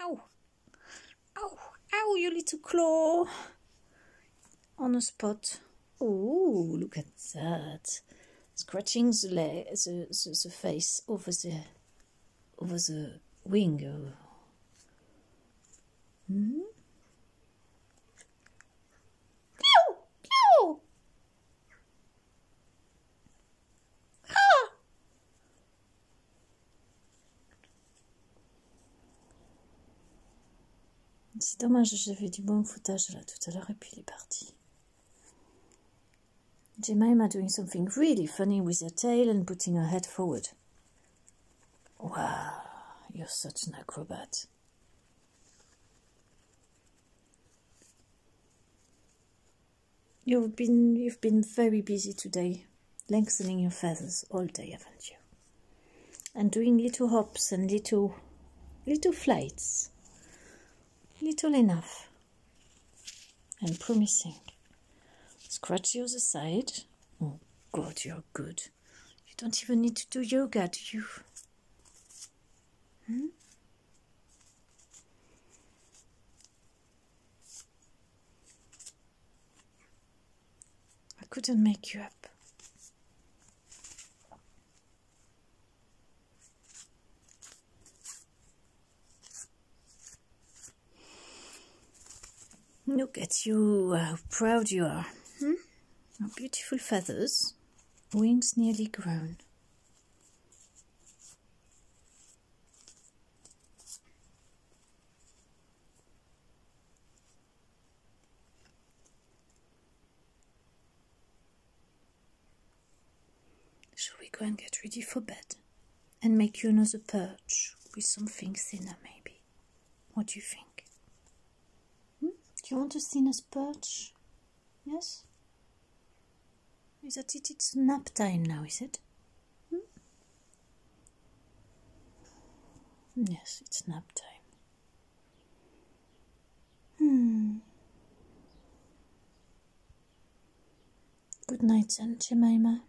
Ow! Ow! Ow, you little claw! On a spot. Oh, look at that. Scratching the, leg, the, the, the face over the over the wing. Hmm? C'est dommage, j'avais du bon footage là tout à l'heure et puis il est parti. Gemima doing something really funny with her tail and putting her head forward. Wow, you're such an acrobat. You've been you've been very busy today, lengthening your feathers all day, haven't you? And doing little hops and little little flights. Little enough. And promising. Scratch the other side. Oh god, you're good. You don't even need to do yoga, do you? Hmm? I couldn't make you up. Look at you, how proud you are. Hmm? beautiful feathers, wings nearly grown. Shall we go and get ready for bed and make you another perch with something thinner, maybe? What do you think? Do you want a thinner perch? Yes? Is that it? It's nap time now, is it? Hmm? Yes, it's nap time. Hmm. Good night, Aunt Jemima.